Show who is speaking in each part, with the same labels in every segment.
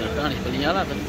Speaker 1: Ya kan, belinya lah tadi.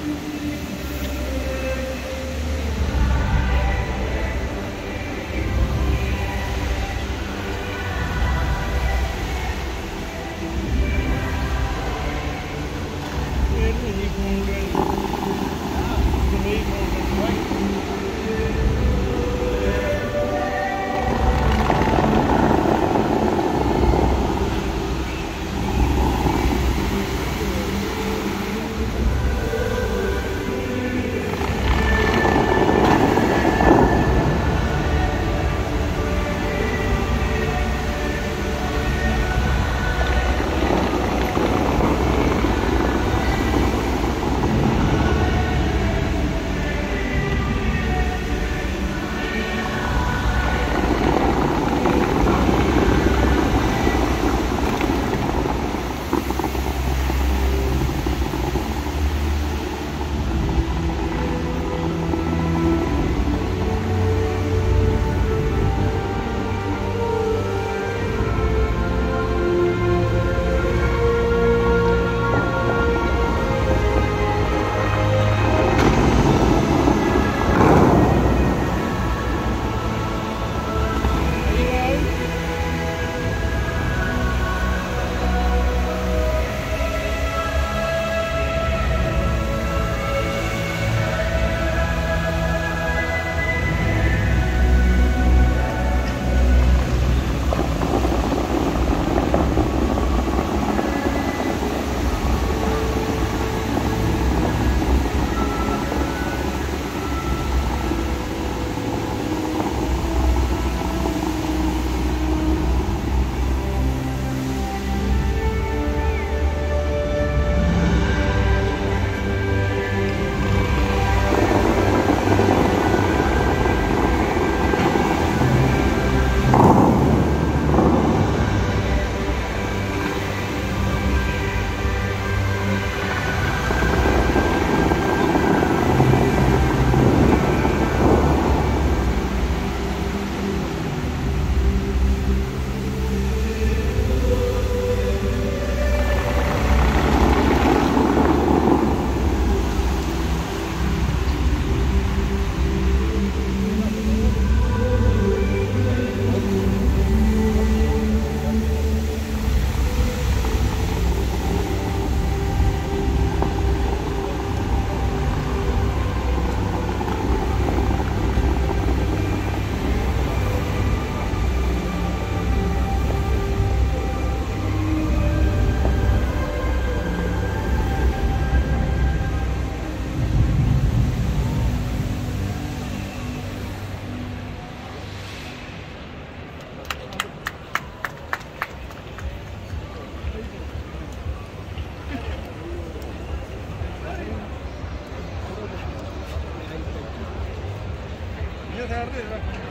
Speaker 2: derdi.